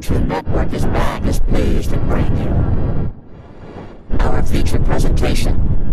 Cartoon Network is back is pleased to bring you our feature presentation.